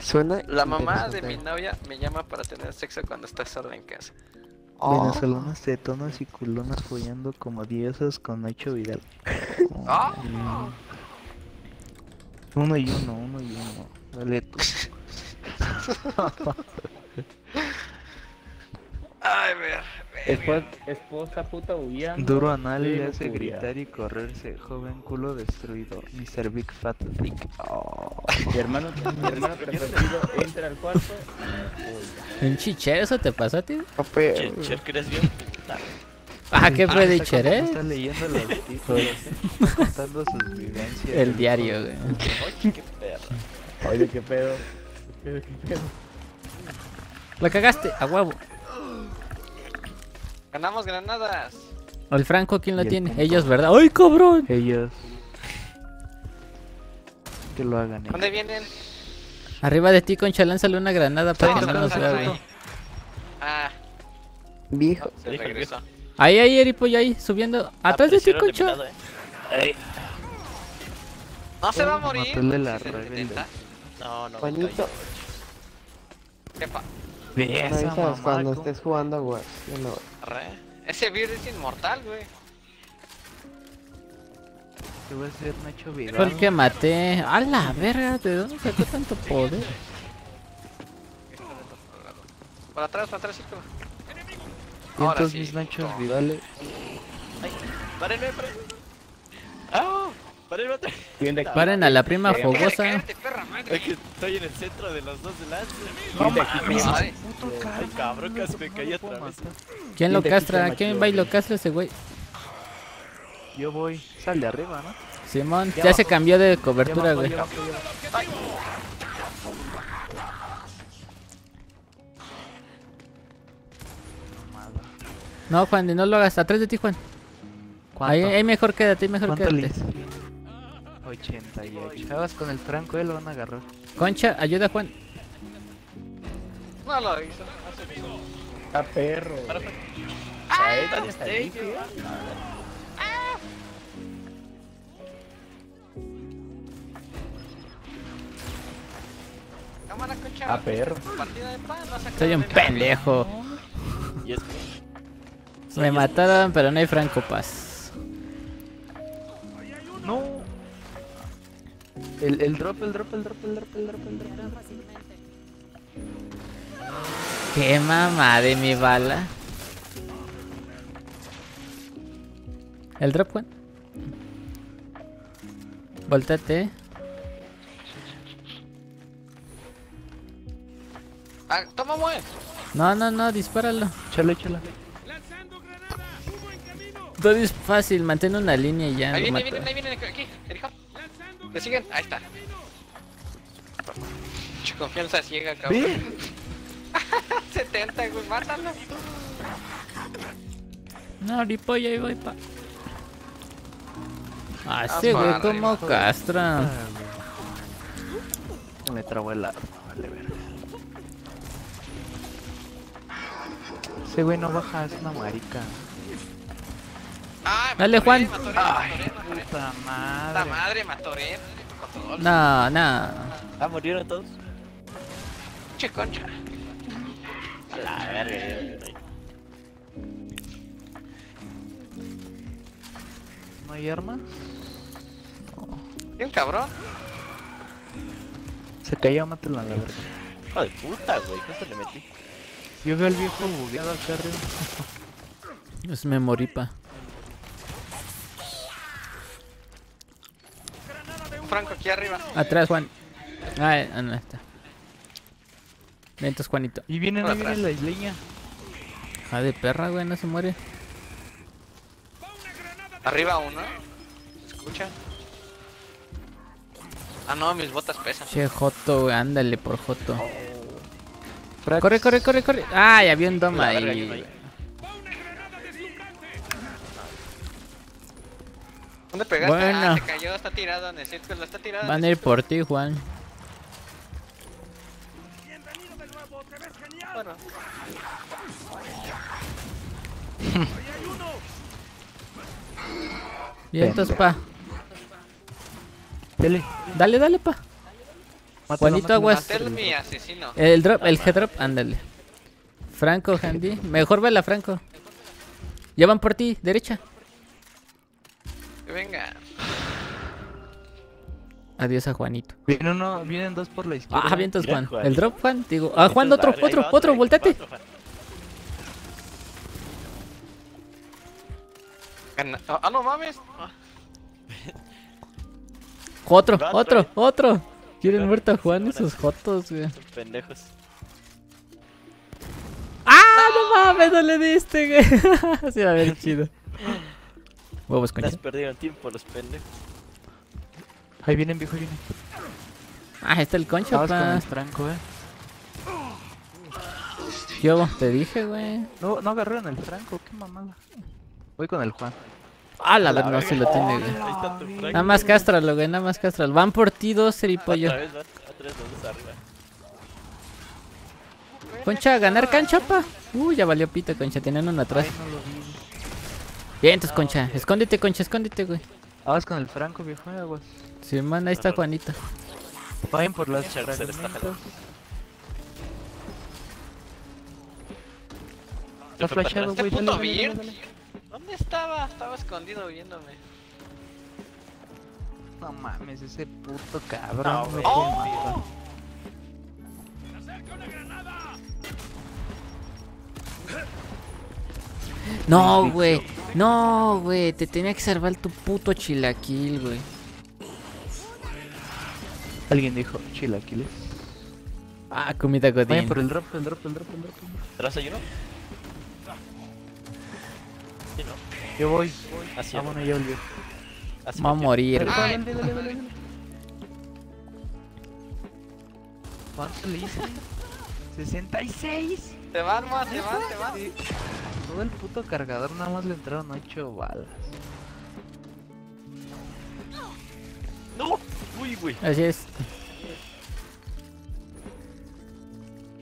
suena. La mamá de mi novia me llama para tener sexo cuando está sola en casa. Oh, Venezolanas tetonas y culonas follando como diosas con Nacho Vidal. ¡Ah! Uno y uno, uno y uno. Dale tú. Ay, ver, Esposa, esposa puta huyando. Duro anal le hace lujuria. gritar y correrse. Joven culo destruido. Mr. Big Fat Dick. Oh. Mi hermano, mi hermano preferido entra al cuarto. ¿Un chichero eso te pasó a ti? Cher, que eres bien. Ah, ¿qué fue de Está Cher, como- eh? Está leyendo los títulos, contando sus vivencias. El diario, güey. Oye, qué perra. Oye, qué pedo. ¿Qué pedo? ¿Qué pedo? La cagaste, a huevo. Ganamos granadas. El Franco, ¿quién lo el tiene? Ellos, ¿verdad? ¡Ay, cabrón! Ellos. Que lo hagan ellos. ¿Dónde vienen? Arriba de ti, Concha, lánzale una granada para que Vamos no a nos vea, ahí. güey. Ah, viejo. se Híjole, regresó. Ahí, ahí, Eripo, ahí, subiendo. Atrás de ti, Concha. eliminado, eh. No se va a morir. La se. No, no. Juanito, no mamá, cuando estés jugando, güey. Arre. Ese virus es inmortal, güey. Te voy a hacer Nacho Fue Vidal. el que maté. A la verga, ¿de dónde sacó tanto poder? Para atrás, para atrás, círculo. Y Ahora entonces sí. mis Nachos Vidales. Párenme, párenme. ¡Párenme otra vez! ¿Quién de aquí? Paren a la prima fogosa. Es que estoy en el centro de los dos delante. ¿Quién de mames. Ay, cabrón, casi me caí otra vez. ¿Quién lo ¿Quién te castra? ¿Quién va y lo castra ese güey? Yo voy. Sal de arriba, ¿no? Simón, Ya se cambió de cobertura, güey. No, Juan, no lo hagas. Atrás de ti, Juan. Ahí, ahí mejor quédate, ahí mejor ¿Cuánto quédate. Le hice? 88. Aguas con el Franco, él lo van a agarrar. Concha, ayuda a Juan. No lo hizo. Ah, perro. ¡Ah! Ahí está está. Cámara, concha. Ah, perro. Partida de pan, no se Soy un pendejo. Me mataron, pero no hay Franco Paz. El, el drop, el drop, el drop, el drop, el drop, el drop. Qué mamá de mi bala. El drop, Juan. Voltate. Ah, toma, mueve. No, no, no, dispáralo. Échale, échale. Todo es fácil, mantén una línea y ya. Ahí viene, ahí viene, ahí viene, aquí, ¿Te siguen? Ahí está. Mucha confianza ciega, cabrón. Ve. 70, güey, mátalo. No, ripolla, ahí voy pa. Ah, Ah, ese güey como castra. Me trabó el arma, vale ver. Ese güey no baja, es una marica. Dale, Juan. Matoré, Matoré, Matoré. Puta Puta madre. madre, Matoré. No, no. Ah, murieron todos. Che, concha. A la verga. ¿No hay armas? Bien cabrón. Se cayó, mátelo a la verga. Hijo de puta, güey. ¿Cuánto le metí? Yo veo al viejo bugueado acá arriba. Es memoripa. Franco aquí arriba. Atrás, Juan. Ah, eh, ah, no está. Lentos, Juanito. Y viene, ahí viene la isleña. Ja de perra, güey, no se muere. Arriba uno. ¿Se escucha? Ah, no, mis botas pesan. Che, Joto, güey, ándale por Joto. Frax. Corre, corre, corre, corre. Ay, había un doma ahí. ¿Dónde pegaste? Bueno. Ah, se cayó, está tirado en el círculo, está tirado. Van a ir por ti, Juan. círculo. Bueno, Y entonces, pa. Dele. Dale, dale, pa. Mátalo, Juanito. Aguas. Mi asesino. El drop, el G-drop, ándale. Franco, Handy. Mejor vela, Franco. Ya van por ti, derecha. Venga. Adiós a Juanito. Viene uno, vienen dos por la izquierda. Ah, vientos Juan. Juan. El drop, Juan. Digo, ah, Juan, otro, otro, otro, otro, Juan. Gana- Ah, no mames. Ah, Otro, otro, otro. Quieren muerto a Juan esos jotos, güey. Son pendejos. ¡Ah, no mames! No le diste, güey. Se va a ver chido. Huevos, coño. Les perdieron tiempo los pendejos. Ahí vienen, viejo, ahí vienen. Ah, está el concha, Vamos con pa. el Franco, eh. Yo te dije, güey. No, no agarraron el Franco, qué mamada. Voy con el Juan. Ah, la verdad, no se lo tiene, güey. Ahí está tu Frank. Nada más castralo, güey, nada más castralo. Van por ti dos, Otra Seripollo. vez, va, otra vez los dos arriba. Concha, ganar cancha, pa. Uh, ya valió pito, Concha. Tenían uno atrás. Ay, no lo vi. Bien, entonces, Concha. Escóndete, Concha, escóndete, güey. Aguas con el Franco, viejo, eh, aguas. Sí, man, ahí está Juanito. Vayan por las le está flashado, güey. Este dale, puto dale, Beer. dale, dale. ¿Dónde estaba? Estaba escondido viéndome. No mames, ese puto cabrón. No, no güey. Oh. No, güey. No, güey. Te tenía que salvar tu puto chilaquil, güey. Alguien dijo chilaquiles. Ah, comida Vayan godín. por el drop, el drop, el drop, el drop. el drop. ¿Atrás hay uno? Sí, no. Yo voy. Así bueno, ya volvió. así Va a morir. Dale, dale, dale, dale. ¿Cuánto le hice? 66. Te van, más, te van, te van. Todo el puto cargador nada más le entraron 8 balas. ¡No! ¡Uy, güey! Así es.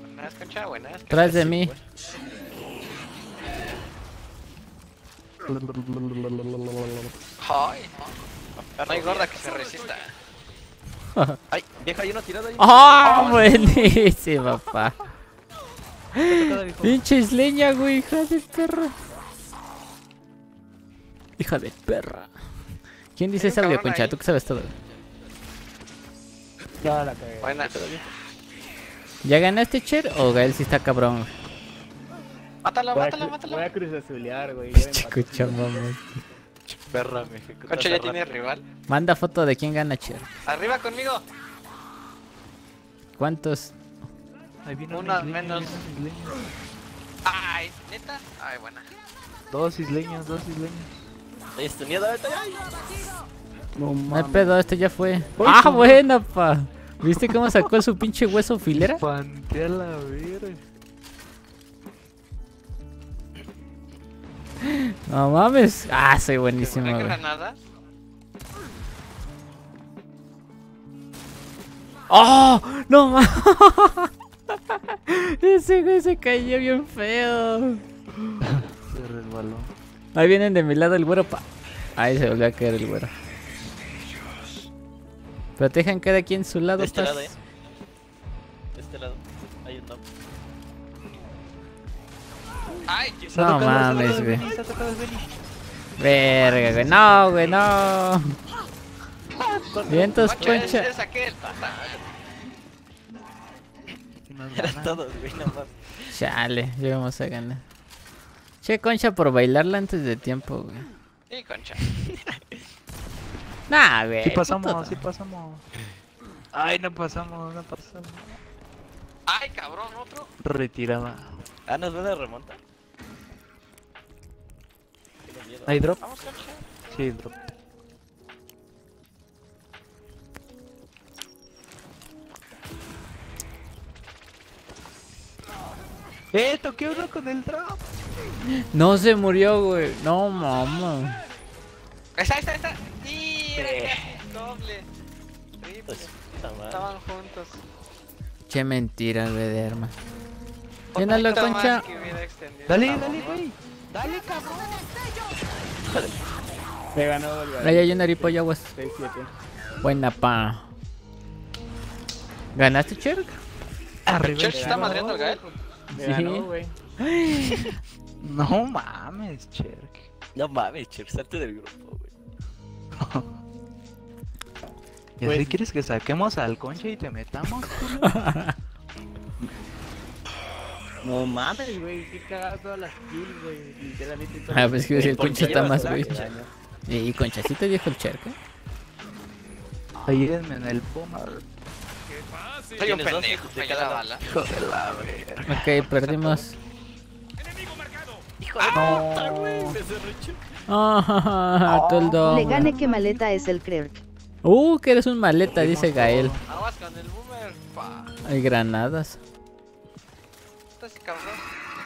Buenas, concha, buenas. Tras de mí. Ay, no hay gorda que se resista. ¡Ay! Vieja, hay uno tirado ahí. ¡Ah! buenísimo, papá. Pinches leña, güey, hija de perra. Hija de perra. ¿Quién dice ese audio, concha? ahí. Tú que sabes todo. Ya la cagué. Buena. ¿Ya ganaste, Cher? O Gael sí está cabrón? Mátala, Voy mátala, mátala. voy a cruzazulear, güey. concha, mamón. Perra, me ejecutas Concha ya tiene rival. Manda foto de quién gana, Cher. Arriba conmigo. ¿Cuántos? Ahí viene Uno al un isleño, menos. viene. Ay, neta. Ay, buena. Dos isleños, dos isleños. Está, miedo, ahí está. ¡Ay! No No hay mames. pedo, este ya fue. ¡Ah, buena, pa! ¿Viste cómo sacó su pinche hueso filera? Pantea la verga. No mames. Ah, soy buenísimo, ¿Una güey. granada? ¡Oh! ¡No mames! Ese güey se cayó bien feo. Se resbaló. Ahí vienen de mi lado el güero, pa. Ahí se volvió a caer el güero. Protejan cada quien su lado, De este pas. lado, eh. De este lado. Hay un top. Ay, Se ha No tocado, se ha mames, güey. Benny, se ha tocado el Benny. Verga, güey. No, güey, no. Vientos, concha, nos Eran todos, güey, nada más. Chale, ya vamos a ganar. Che, concha, por bailarla antes de tiempo, güey. Sí, concha. Nah, güey. Sí puto pasamos, no. sí pasamos. Ay, no pasamos, no pasamos. Ay, cabrón, otro. Retirada. Ah, nos van a remontar. ¿Hay drop? Vamos, concha. Sí, drop. ¡Eh! Toqué uno con el drop. No se murió, güey. No, mamá. Esa, esa, esa. Y doble. Triple. Pues. Estaban juntos. Che, mentira, güey, de arma. Llénalo, concha. Dale, dale, güey. Dale, cabrón. Me ganó el Ahí hay un aripo y aguas. 6-7. Buena, pa. ¿Ganaste, Cherk? Arriba. Church está madreando al Gael. Me Sí. ganó, güey. No mames, Cherk. No mames, Chip, salte del grupo, güey. ¿Y Pues- así quieres que saquemos al concha y te metamos? No mames, güey. Qué cagado todas las kills, güey. Literalmente. todas Ah, pues que el ¿por concha está más, güey. Y conchacito dijo el Cherk, ¿eh? Ayúdenme en el boomer. Soy un pendejo, cada la bala. Hijo de la verga. Ok, perdimos. Hijo de puta, güey. Me. Ah, tú el Le gane que maleta es el Krerk. Uh, que eres un maleta, dice Gael. Aguas con el boomer. Hay granadas. Está ese cabrón.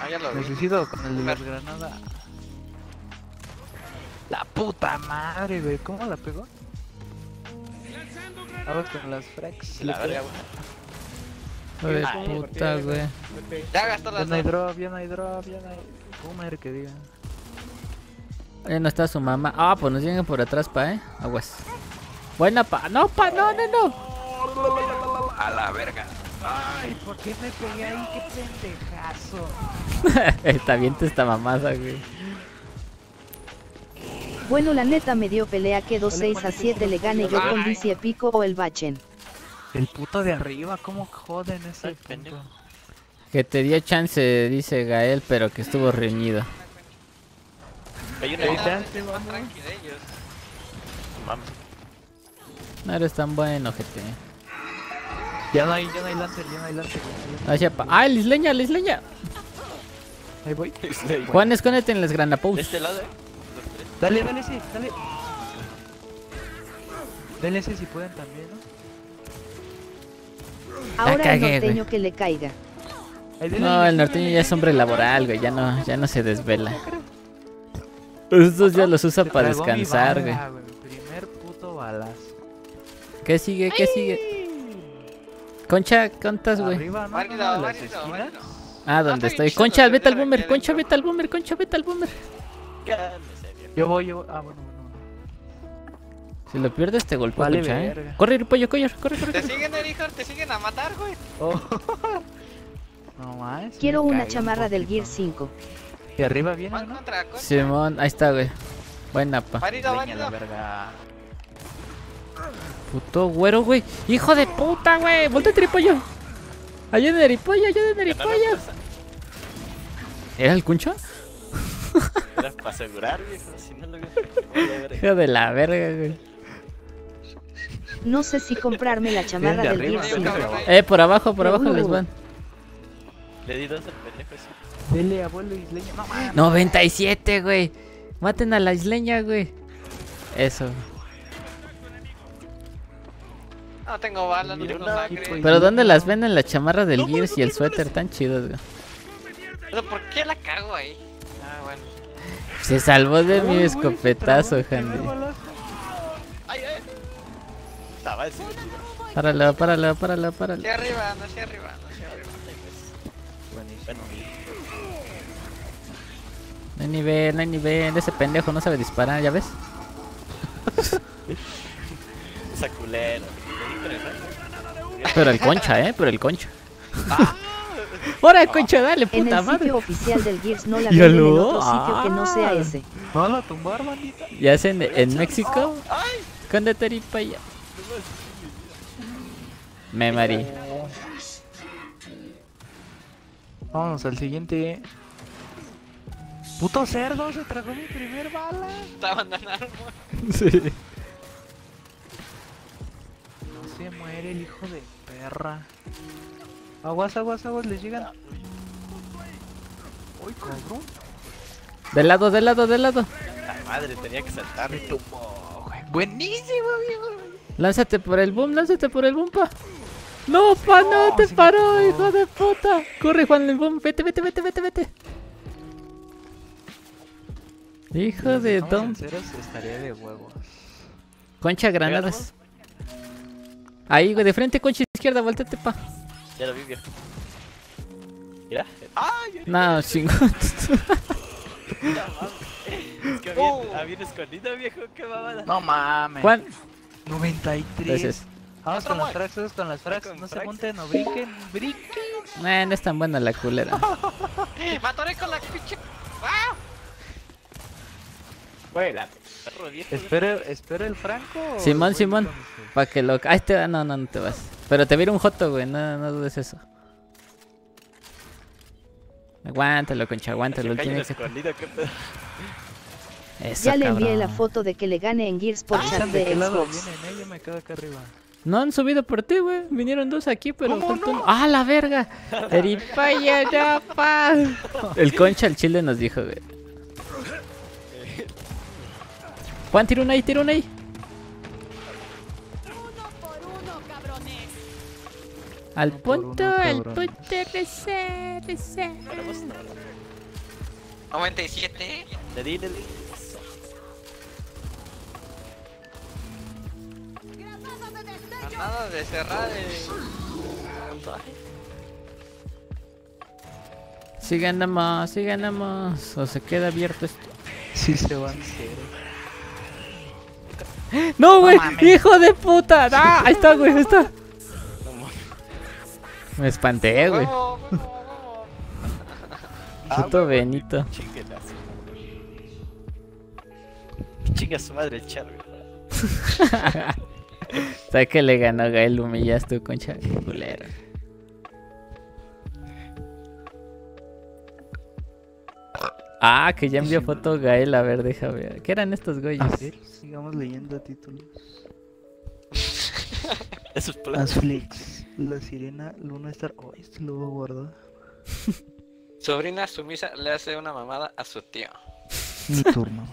Ah, ya lo vi. Necesito con el de las granadas. La puta madre, güey. ¿Cómo la pegó? Ahora con las frags. La verga, güey. De Ay, puta, güey. Ya gastó Ya las no hay drop, ya no hay drop, ya no hay. Boomer que diga. Ya no está su mamá. Ah, pues nos llegan por atrás, pa, eh. Aguas. Buena, pa. No, pa, no, no, no. A la verga. Ay, ¿por qué me pegué ahí? Qué pendejazo. está bien esta mamada, güey. Bueno, la neta me dio pelea quedó 6 a 7 le gane yo con Dicie Pico o el Bachen. El puto de arriba, ¿cómo joden ese pendejo. Que te dio chance, dice Gael, pero que estuvo reñido. Hay una más tranqui de ellos. No eres tan bueno, gente. Ya no hay, ya no hay lancer, ya no hay. Hacia pa. ¡Ah, el isleña, el isleña! Ahí voy. Juan, escóndete en las granapous. De este lado, eh. Dale, dale sí, dale. Dale ese si pueden también, ¿no? Ahora el cagué, güey. norteño que le caiga. No, el norteño ya es hombre laboral, güey. Ya no, ya no se desvela. Estos ya los usa para descansar, güey. Primer puto balazo. ¿Qué sigue? ¿Qué sigue? Concha, ¿cuántas, güey? Ah, ¿dónde está estoy? Concha, vete al boomer, concha, vete al boomer, concha, vete al boomer. Yo voy, yo voy. Ah, bueno, bueno. Si lo pierdes te golpea, Vale, eh. Corre, pollo, corre, corre, corre. Te corre. siguen, Erijor, te siguen a matar, güey. No más. Quiero una un chamarra del. Gear 5. Y arriba viene, ¿no? contra. Simón, ahí está, güey. Buena, pa. La verga. Puto güero, güey. Hijo de puta, güey. Voltea tripollo. Ayúdenme, Neripollo, ayúdenme, Neripollo. ¿Era el concha? Era para asegurar, viejo. Si no lo. Hijo de la verga, güey. No sé si comprarme la chamarra de del Gear Sí, 5. cabrón, ahí. Eh, por abajo, por abajo les van. Le di dos al pendejo ese. Dele, abuelo isleño. No mames. 97, güey. Maten a la isleña, güey. Eso. No tengo balas, no tengo sangre. Pero ¿dónde las venden? La chamarra del Gears y el suéter tan chidos, güey. Pero ¿por qué la cago ahí? Ah. Se salvó de mi escopetazo, Handy. balazo. Ay, ay. Estaba ese. Páralo, páralo, páralo, páralo. Hacia arriba, no hacia arriba, no hacia arriba. Bueno, No hay nivel, no hay nivel. Ese pendejo no sabe disparar, ¿ya ves? esa culera. Pero el concha, ¿eh? Pero el concha. ¡Hora, concha, dale, En puta el madre! sitio oficial del Gears no la ¿Ya venden en lo? otro sitio que no sea Ah. ese. No la tumbar, bandita. ¿Ya hacen en México? ¿Con de Teripaya? Me marí. Vamos al siguiente. Puto cerdo, se tragó mi primer bala. Estaban arma. Sí. No se muere el hijo de perra. Aguas, aguas, aguas, les llegan. Uy, cabrón. De lado, de lado, de lado. La madre, tenía que saltar. Me tumbó, güey. Buenísimo, viejo. Lánzate por el boom, lánzate por el boom, pa. No, pa, no, te sí me paró, hijo de puta. Corre, Juan, el boom. Vete, vete, vete, vete, vete. Hijo de sinceros, estaría de huevos. Concha granadas. Ahí, güey, de frente, concha izquierda, volteate, pa. Ya lo vi, viejo. Mira. ¡Ay! No, chingón. Es que había, había escondido, viejo. Qué mamada. No mames. Juan, 93. gracias. Vamos con las frags, vamos con las frags. Con No se monten o brinquen, brinquen. Nah, no es tan buena la culera. Me atoré con la pinche. ¡Ah! La Perro viejo. Espera, espera el Franco. Simón, Simón. con usted? Pa' que lo. Ahí te va. No, no, no te vas. Pero te vira un joto, güey. No, no dudes eso. Aguántalo, concha, aguántalo. Tiene que... Eso, Ya le envié la cabrón. foto de que le gane en Gears por chat ¿De qué de lado Xbox. vienen? Eh, yo me quedo acá arriba. No han subido por ti, güey. Vinieron dos aquí, pero faltó uno. ¡Ah, la verga! Eripaya, ya, pa. El concha, el chile nos dijo, güey. Juan, tira una ahí, tira una ahí. Al Uno por punto, uno, al cabrones. punto, reza, reza. 97. Le di, le di. A nada de cerrar el. Si ganamos, si ganamos. O se queda abierto esto. Sí se van cero. ¡No, güey! ¡Hijo de puta! ¡Ah! Ahí está, güey, ahí está. Me espanté, güey. Puto Benito. Chinguelas. Chinga su madre el char, güey. ¿Sabes que le ganó Gael? Humillaste tú, concha de culero. Ah, que ya envió foto Gael. A ver, deja ver. ¿Qué eran estos A güeyes? ver, sigamos leyendo títulos. Eso es plan. Asflix, La Sirena, Luna Star. Oh, este lo voy a guardar. Sobrina sumisa le hace una mamada a su tío. Mi turno.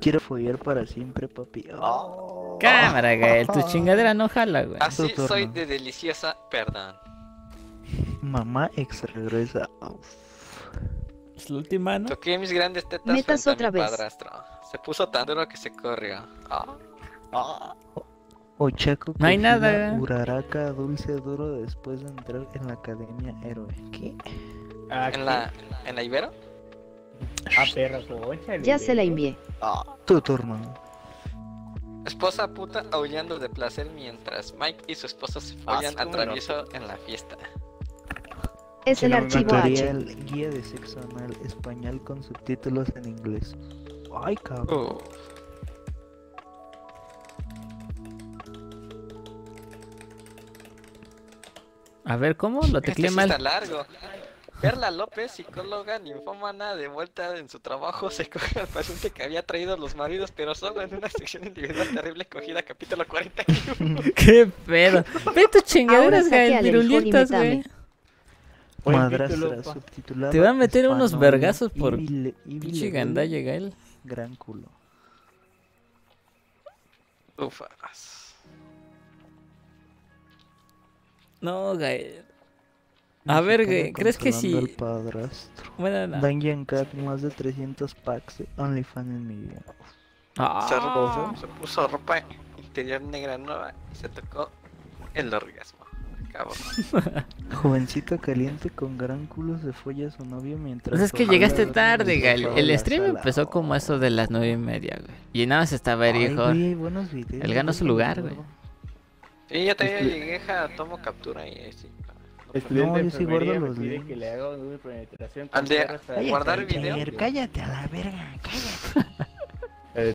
Quiero follar para siempre, papi. Oh. Cámara, Gael. Tu chingadera no jala, güey. Así soy de deliciosa, perdón. Mamá ex regresa. Uf. Es la última, ¿no? Toqué mis grandes tetas Metas otra vez. padrastro. Se puso tan duro que se corrió. Ah. Ah, Ochaco. No hay nada. Uraraca dulce duro después de entrar en la academia héroe. ¿Qué? ¿En la, ¿En la Ibero? Ah, concha. Ya se la envié. ah. Tu turno. Esposa puta aullando de placer mientras Mike y su esposa se follan a travieso en la fiesta. Es el archivo H. Guía de sexo anal español con subtítulos en inglés. Ay, cabrón. Uh, A ver, ¿cómo? Lo este tecleé sí mal. está largo. Perla López, psicóloga ninfómana de vuelta en su trabajo, se coge al paciente que había traído los maridos, pero solo en una sección individual terrible cogida, capítulo 41. ¿Qué pedo? Ve tus Ahora chingaderas, saque Gael. al mejor y Pirulitas, güey. Madrastra subtitulada. Te va a meter unos vergazos por Pinche Evil, gandalla, Gael. Gran culo. Ufas. No, Gael. A ver, güey, ¿crees que al padrastro. Bueno, no. Dungeon Cat, más de 300 packs de OnlyFans en mi vida. Se, Ah. se puso ropa interior negra nueva y se tocó el orgasmo. Cabrón. Jovencita caliente con gran culo se folla a su novio mientras. Pues es que llegaste tarde, de El stream empezó como eso de las nueve y media, güey. Y nada más estaba videos, Él ganó su lugar, güey. Sí, yo también Este- llegué a tomo captura y. Estudiante No, de yo sí guardo los que le una penetración Al de- Cállate, guardar Cállate, video. Cállate a la verga, cállate.